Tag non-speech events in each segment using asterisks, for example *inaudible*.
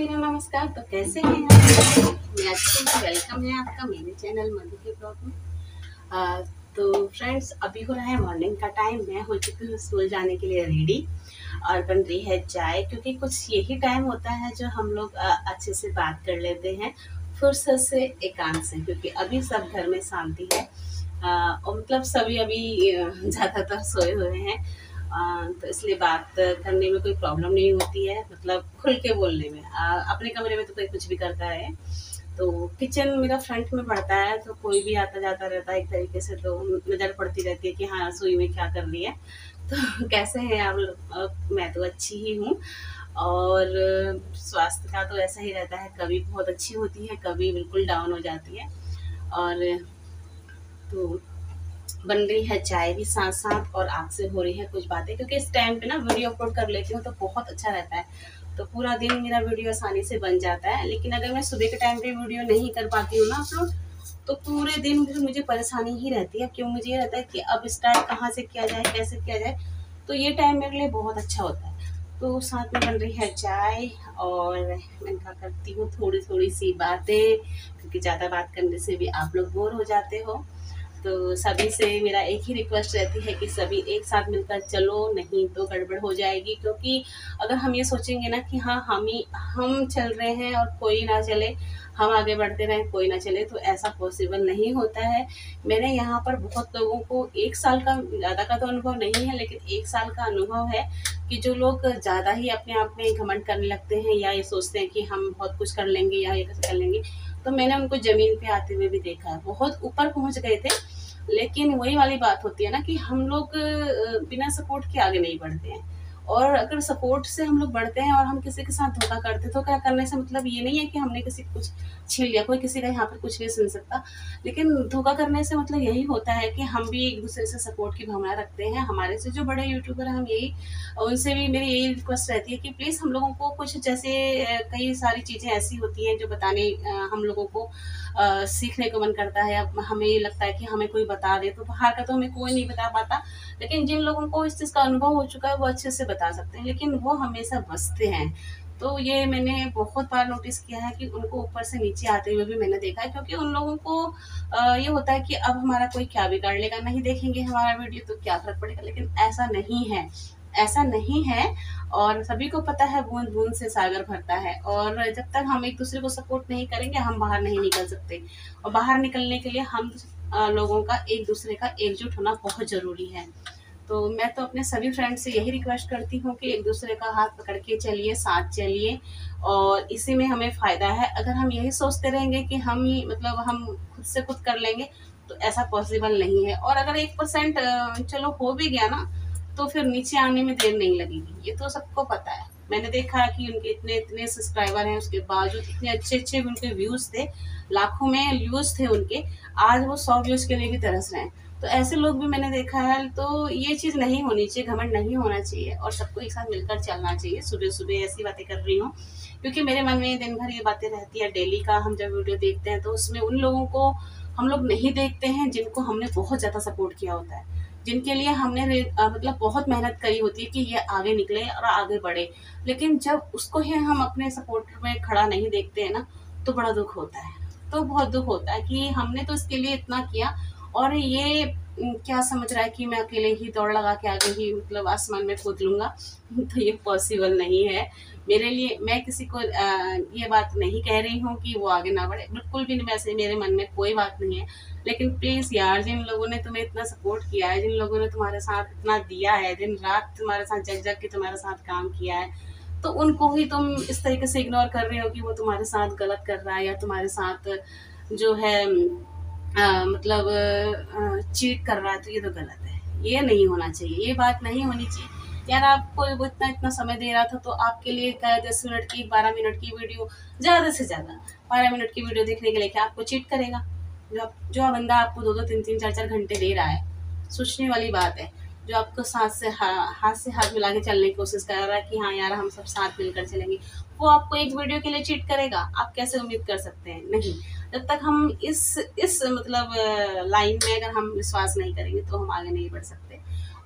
मेरा नमस्कार तो कैसे हैं आप? मैं अच्छी हूँ वेलकम है आपका मेरे चैनल मधु के ब्लॉग में। तो फ्रेंड्स अभी हो रहा है मॉर्निंग का टाइम मैं हो चुकी हूँ स्कूल जाने के लिए रेडी और बन रही है चाय क्योंकि कुछ यही टाइम होता है जो हम लोग अच्छे से बात कर लेते हैं फुर्सत से एकांत से क्योंकि अभी सब घर में शांति है। आ, और मतलब सभी अभी *laughs* ज़्यादातर सोए हुए हैं। तो इसलिए बात करने में कोई प्रॉब्लम नहीं होती है मतलब खुल के बोलने में। आ, अपने कमरे में तो कोई कुछ भी करता है तो किचन मेरा फ्रंट में पड़ता है तो कोई भी आता जाता रहता है एक तरीके से तो नज़र पड़ती रहती है कि हाँ रसोई में क्या कर रही है। तो *laughs* कैसे हैं आप लोग? मैं तो अच्छी ही हूँ और स्वास्थ्य का तो ऐसा ही रहता है कभी बहुत अच्छी होती है कभी बिल्कुल डाउन हो जाती है और तो बन रही है, चाय भी साथ साथ और आपसे हो रही है कुछ बातें, क्योंकि इस टाइम पे ना वीडियो अपलोड कर लेती हूँ तो बहुत अच्छा रहता है। तो पूरा दिन मेरा वीडियो आसानी से बन जाता है, लेकिन अगर मैं सुबह के टाइम पे वीडियो नहीं कर पाती हूँ ना अपलोड तो पूरे दिन फिर मुझे परेशानी ही रहती है, क्यों मुझे ये रहता है कि अब स्टार्ट कहाँ से किया जाए, कैसे किया जाए तो ये टाइम मेरे लिए बहुत अच्छा होता है। तो साथ में बन रही है चाय और मैं क्या करती हूँ थोड़ी थोड़ी सी बातें, क्योंकि ज़्यादा बात करने से भी आप लोग बोर हो जाते हो। तो सभी से मेरा एक ही रिक्वेस्ट रहती है कि सभी एक साथ मिलकर चलो, नहीं तो गड़बड़ हो जाएगी। क्योंकि अगर हम ये सोचेंगे ना कि हाँ हम ही, हम चल रहे हैं और कोई ना चले, हम आगे बढ़ते रहें, कोई ना चले तो ऐसा पॉसिबल नहीं होता है। मैंने यहाँ पर बहुत लोगों को एक साल का, ज़्यादा का तो अनुभव नहीं है, लेकिन एक साल का अनुभव है कि जो लोग ज़्यादा ही अपने आप में घमंड करने लगते हैं या ये सोचते हैं कि हम बहुत कुछ कर लेंगे या ये कर लेंगे तो मैंने उनको ज़मीन पे आते हुए भी देखा। है बहुत ऊपर पहुँच गए थे, लेकिन वही वाली बात होती है ना कि हम लोग बिना सपोर्ट के आगे नहीं बढ़ते हैं। और अगर सपोर्ट से हम लोग बढ़ते हैं और हम किसी के साथ धोखा करते तो क्या करने से मतलब ये नहीं है कि हमने किसी कुछ छीन लिया, कोई किसी का यहाँ पर कुछ नहीं सुन सकता। लेकिन धोखा करने से मतलब यही होता है कि हम भी एक दूसरे से सपोर्ट की भावना रखते हैं। हमारे से जो बड़े यूट्यूबर हैं, हम यही, उनसे भी मेरी यही रिक्वेस्ट रहती है कि प्लीज़ हम लोगों को कुछ जैसे कई सारी चीज़ें ऐसी होती हैं जो बताने हम लोगों को सीखने को मन करता है हमें ये लगता है कि हमें कोई बता दे तो बाहर का तो हमें कोई नहीं बता पाता। लेकिन जिन लोगों को इस चीज़ का अनुभव हो चुका है, वो अच्छे से बता सकते हैं, लेकिन वो हमेशा बसते हैं। तो ये मैंने बहुत बार नोटिस किया है कि उनको ऊपर से नीचे आते हुए भी मैंने देखा है, क्योंकि उन लोगों को ये होता है कि अब हमारा कोई क्या बिगाड़ लेगा, नहीं देखेंगे हमारा वीडियो तो क्या फ़र्क पड़ेगा, लेकिन ऐसा नहीं है। ऐसा नहीं है। और सभी को पता है, बूंद बूंद से सागर भरता है। और जब तक हम एक दूसरे को सपोर्ट नहीं करेंगे, हम बाहर नहीं निकल सकते। और बाहर निकलने के लिए हम लोगों का, एक दूसरे का एकजुट होना बहुत ज़रूरी है। तो मैं तो अपने सभी फ्रेंड से यही रिक्वेस्ट करती हूँ कि एक दूसरे का हाथ पकड़ के चलिए, साथ चलिए। और इसी में हमें फ़ायदा है। अगर हम यही सोचते रहेंगे कि हम ही मतलब हम खुद से खुद कर लेंगे तो ऐसा पॉसिबल नहीं है। और अगर एक परसेंट चलो हो भी गया ना तो फिर नीचे आने में देर नहीं लगेगी। ये तो सबको पता है। मैंने देखा कि उनके इतने इतने सब्सक्राइबर हैं, उसके बावजूद इतने अच्छे अच्छे उनके व्यूज़ थे, लाखों में व्यूज़ थे उनके, आज वो सौ व्यूज़ के लिए भी तरस रहे हैं। तो ऐसे लोग भी मैंने देखा है तो ये चीज़ नहीं होनी चाहिए, घमंड नहीं होना चाहिए, और सबको एक साथ मिलकर चलना चाहिए। सुबह सुबह ऐसी बातें कर रही हूँ, क्योंकि मेरे मन में दिन भर ये बातें रहती है। डेली का हम जब वीडियो देखते हैं तो उसमें उन लोगों को हम लोग नहीं देखते हैं, जिनको हमने बहुत ज़्यादा सपोर्ट किया होता है। जिनके लिए हमने मतलब बहुत मेहनत करी होती है कि ये आगे निकले और आगे बढ़े। लेकिन जब उसको ही हम अपने सपोर्ट में खड़ा नहीं देखते हैं ना तो बड़ा दुख होता है। तो बहुत दुख होता है कि हमने तो इसके लिए इतना किया और ये क्या समझ रहा है कि मैं अकेले ही दौड़ लगा के आगे ही मतलब आसमान में कूद लूँगा? *laughs* तो ये पॉसिबल नहीं है। मेरे लिए मैं किसी को आ, ये बात नहीं कह रही हूँ कि वो आगे ना बढ़े। बिल्कुल भी नहीं वैसे मेरे मन में कोई बात नहीं है। लेकिन प्लीज़ यार जिन लोगों ने तुम्हें इतना सपोर्ट किया है जिन लोगों ने तुम्हारे साथ इतना दिया है दिन रात तुम्हारे साथ जग जग के तुम्हारे साथ काम किया है तो उनको ही तुम इस तरीके से इग्नोर कर रहे हो कि वो तुम्हारे साथ गलत कर रहा है या तुम्हारे साथ जो है आ, मतलब चीट कर रहा है तो ये तो गलत है। ये नहीं होना चाहिए। ये बात नहीं होनी चाहिए। यार आपको इतना इतना समय दे रहा था तो आपके लिए क्या दस मिनट की बारह मिनट की वीडियो ज़्यादा से ज़्यादा। बारह मिनट की वीडियो देखने के लिए क्या आपको चीट करेगा? जो जो बंदा आपको दो दो तीन तीन चार चार घंटे दे रहा है सोचने वाली बात है। जो आपको साथ से हा, हाथ से हाथ मिला के चलने की कोशिश कर रहा है कि हाँ यार हम सब साथ मिलकर चलेंगे वो आपको एक वीडियो के लिए चीट करेगा। आप कैसे उम्मीद कर सकते हैं? नहीं। जब तक हम इस इस मतलब लाइन में अगर हम विश्वास नहीं करेंगे तो हम आगे नहीं बढ़ सकते।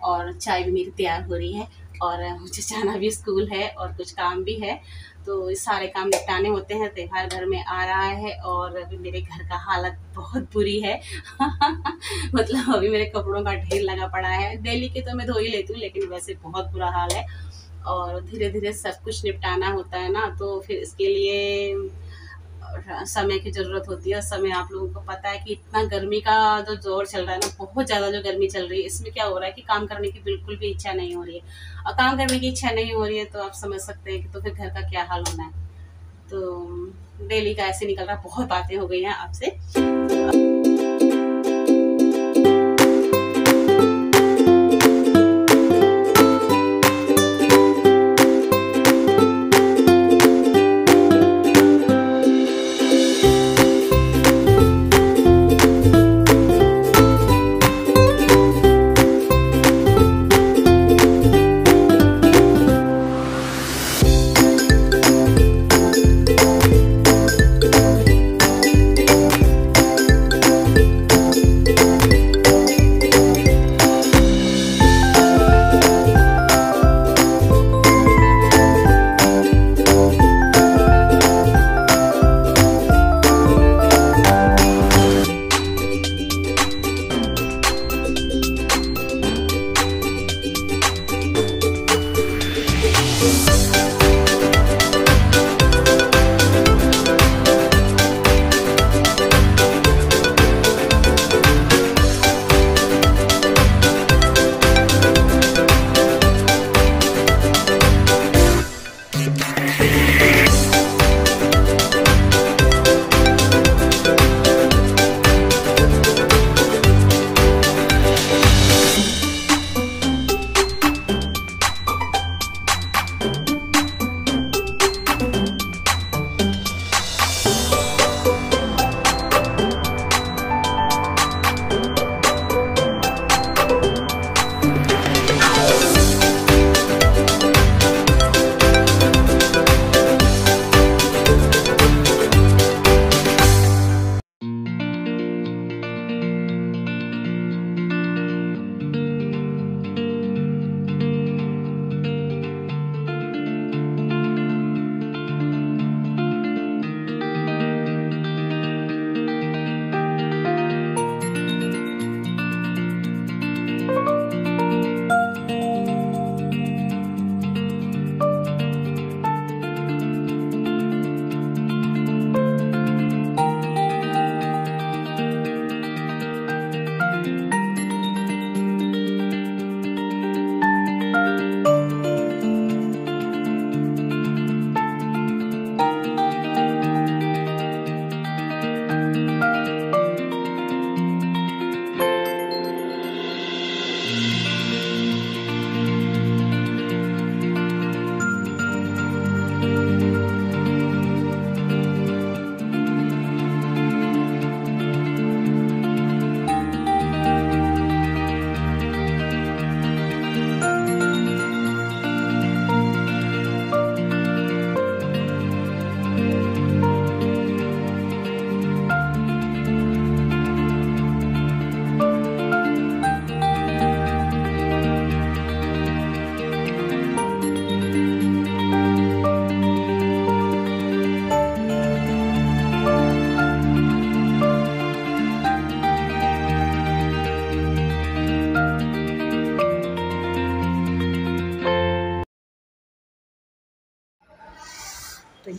और चाय भी मेरी तैयार हो रही है और मुझे जाना भी स्कूल है और कुछ काम भी है। तो इस सारे काम निपटाने होते हैं, त्यौहार घर में आ रहा है और अभी मेरे घर का हालत बहुत बुरी है। *laughs* मतलब अभी मेरे कपड़ों का ढेर लगा पड़ा है। डेली के तो मैं धो ही लेती हूँ, लेकिन वैसे बहुत बुरा हाल है। और धीरे धीरे सब कुछ निपटाना होता है ना तो फिर इसके लिए समय की ज़रूरत होती है समय आप लोगों को पता है कि इतना गर्मी का जो ज़ोर चल रहा है ना, बहुत ज़्यादा जो गर्मी चल रही है, इसमें क्या हो रहा है कि काम करने की बिल्कुल भी इच्छा नहीं हो रही है। और काम करने की इच्छा नहीं हो रही है तो आप समझ सकते हैं कि तो फिर घर का क्या हाल होना है। तो डेली का ऐसे निकल रहा, बहुत बातें हो गई हैं आपसे।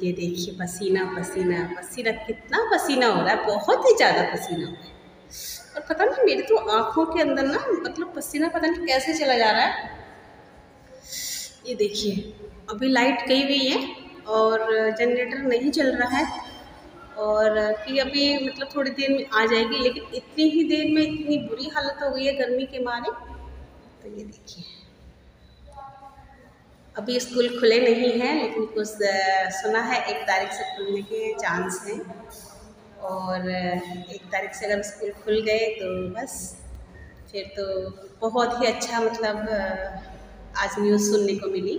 ये देखिए, पसीना पसीना पसीना, कितना पसीना हो रहा है, बहुत ही ज़्यादा पसीना हो रहा है। और पता नहीं, मेरी तो आँखों के अंदर ना मतलब पसीना पता नहीं कैसे चला जा रहा है। ये देखिए, अभी लाइट गई हुई है और जनरेटर नहीं चल रहा है और कि अभी मतलब थोड़ी देर में आ जाएगी, लेकिन इतनी ही देर में इतनी बुरी हालत हो गई है गर्मी के मारे। तो ये देखिए। अभी स्कूल खुले नहीं हैं, लेकिन कुछ सुना है एक तारीख से खुलने के चांस हैं। और एक तारीख से अगर स्कूल खुल गए तो बस, फिर तो बहुत ही अच्छा मतलब आज न्यूज़ सुनने को मिली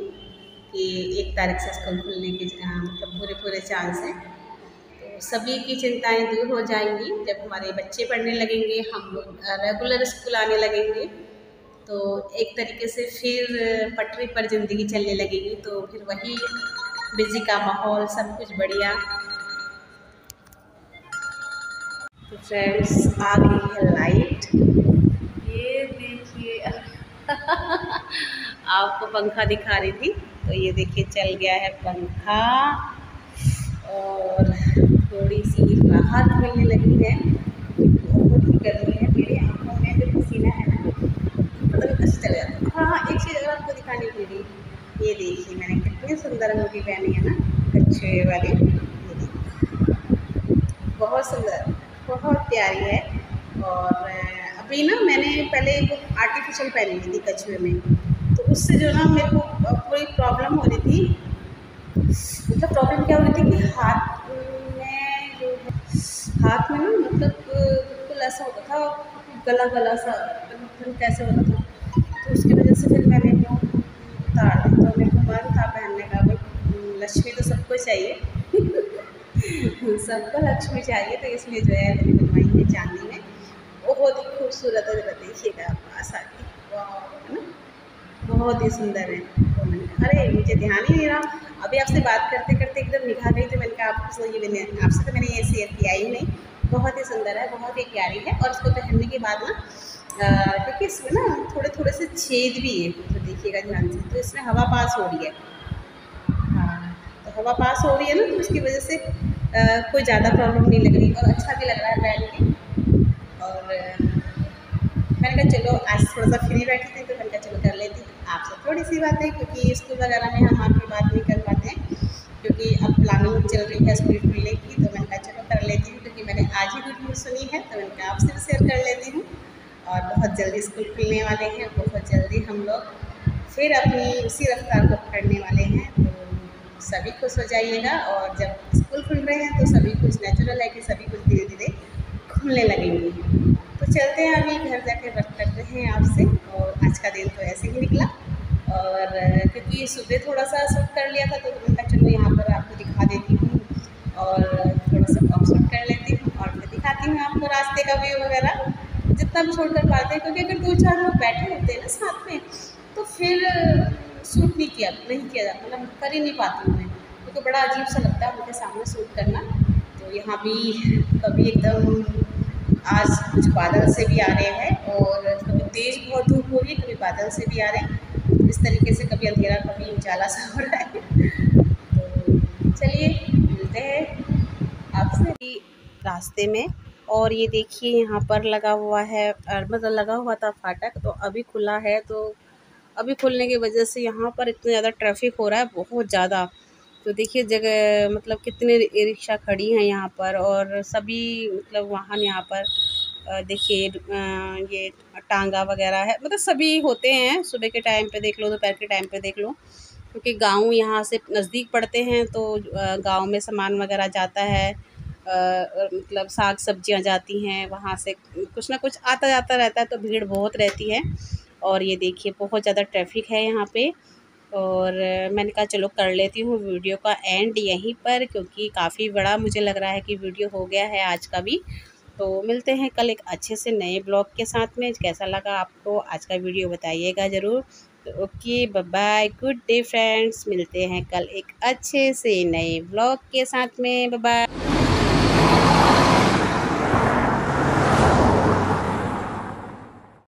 कि एक तारीख से स्कूल खुलने के मतलब पूरे पूरे चांस हैं। तो सभी की चिंताएँ दूर हो जाएँगी जब हमारे बच्चे पढ़ने लगेंगे, हम लोग रेगुलर स्कूल आने लगेंगे। तो एक तरीके से फिर पटरी पर ज़िंदगी चलने लगेगी तो फिर वही बिज़ी का माहौल, सब कुछ बढ़िया। तो फ्रेंड्स आ गई है लाइट ये देखिए, *laughs* आपको पंखा दिखा रही थी तो ये देखिए चल गया है पंखा। और थोड़ी सी राहत मिलने लगी है। बहुत ही गर्मी है, मेरी आँखों में जो पसीना है ना। मतलब अच्छा चल जाता हाँ। हाँ एक चीज़ अगर आपको दिखानी पड़ी ये देखिए मैंने कितनी सुंदर अंगूठी पहनी है ना कच्छे वाली बहुत सुंदर, बहुत प्यारी है। और अभी ना मैंने पहले एक आर्टिफिशियल पहनी हुई थी कछुए में। तो उससे जो ना मेरे को पूरी प्रॉब्लम हो रही थी। मतलब प्रॉब्लम क्या हो रही थी कि हाथ में जो हाथ में ना मतलब बिल्कुल ऐसा होता था गला गला सा मतलब कैसे होता था तो वजह से फिर मैंने वो उतार दी। तो मेरे को मन था पहनने का भाई लक्ष्मी तो सबको चाहिए। *laughs* सबको लक्ष्मी चाहिए तो इसलिए जो है मैंने बनवाई है चांदी में। बहुत ही खूबसूरत है, देखिएगा पास आके है ना? बहुत ही सुंदर है तो मैंने अरे, मुझे ध्यान ही नहीं रहा। अभी आपसे बात करते करते एकदम निभा गई तो मैंने कहा आपको ये मैंने, आपसे तो मैंने ये शेयर किया ही नहीं। बहुत ही सुंदर है, बहुत ही प्यारी है। और उसको पहनने के बाद ना क्योंकि इसमें ना थोड़े थोड़े से छेद भी है तो देखिएगा ध्यान से। तो इसमें हवा पास हो रही है। हाँ तो हवा पास हो रही है ना तो उसकी वजह से आ, कोई ज़्यादा प्रॉब्लम नहीं लग रही और अच्छा भी लग रहा है बैठ के। और मैंने कहा चलो आज थोड़ा सा फ्री बैठी थी तो मैंने कहा चलो कर लेती आपसे थोड़ी सी बात है क्योंकि स्कूल वगैरह में हम आपकी बात नहीं कर पाते हैं क्योंकि अब प्लानिंग चल रही है स्कूल खुलने की तो मैंने कहा चलो कर लेती हूँ। क्योंकि मैंने आज ही गुड न्यूज़ सुनी है तो मैंने कहा आपसे भी शेयर कर लेती हूँ। और बहुत जल्दी स्कूल खुलने वाले हैं, बहुत जल्दी हम लोग फिर अपनी, उसी रफ्तार को पकड़ने वाले हैं। तो सभी खुश हो जाइएगा और जब स्कूल खुल रहे हैं तो सभी कुछ नेचुरल है कि सभी कुछ धीरे धीरे खुलने लगेंगे। तो चलते हैं अभी, घर जाकर वर्क करते हैं आपसे और आज का दिन तो ऐसे ही निकला। और क्योंकि सुबह थोड़ा सा शूट कर लिया था तो मैंने चलो यहाँ पर आपको दिखा देती हूँ और थोड़ा सा कम शूट कर लेती हूँ और फिर दिखाती हूँ आपको रास्ते का व्यू वगैरह। जितना भी छोड़ कर पाते हैं, क्योंकि अगर दो चार लोग बैठे होते हैं ना साथ में तो फिर सूट नहीं किया नहीं किया जाता मतलब कर ही नहीं पाती मैं क्योंकि बड़ा अजीब सा लगता है उनके सामने सूट करना। तो यहाँ भी कभी एकदम आज कुछ बादल से भी आ रहे हैं, और कभी तेज़ बहुत धूप हो रही है, कभी बादल से भी आ रहे हैं। इस तरीके से कभी अंधेरा, कभी उजाला सा हो रहा है। *laughs* तो चलिए, मिलते हैं आपसे। रास्ते में और ये देखिए यहाँ पर लगा हुआ है मतलब लगा हुआ था फाटक तो अभी खुला है तो अभी खुलने की वजह से यहाँ पर इतना ज़्यादा ट्रैफ़िक हो रहा है, बहुत ज़्यादा। तो देखिए जगह मतलब कितने रिक्शा खड़ी हैं यहाँ पर, और सभी मतलब वाहन यहाँ पर देखिए ये टांगा वगैरह है मतलब सभी होते हैं, सुबह के टाइम पे देख लो, दोपहर के टाइम पे देख लो, क्योंकि गाँव यहाँ से नज़दीक पड़ते हैं तो गाँव में सामान वगैरह जाता है मतलब साग सब्ज़ियाँ जाती हैं, वहाँ से कुछ ना कुछ आता जाता रहता है तो भीड़ बहुत रहती है। और ये देखिए, बहुत ज़्यादा ट्रैफ़िक है यहाँ पे। और मैंने कहा, चलो कर लेती हूँ वीडियो का एंड यहीं पर, क्योंकि काफ़ी बड़ा मुझे लग रहा है कि वीडियो हो गया है आज का भी। तो मिलते हैं कल एक अच्छे से नए ब्लॉग के साथ में। कैसा लगा आपको आज का वीडियो बताइएगा ज़रूर। तो okay bye good day friends मिलते हैं कल एक अच्छे से नए ब्लॉग के साथ में। बाय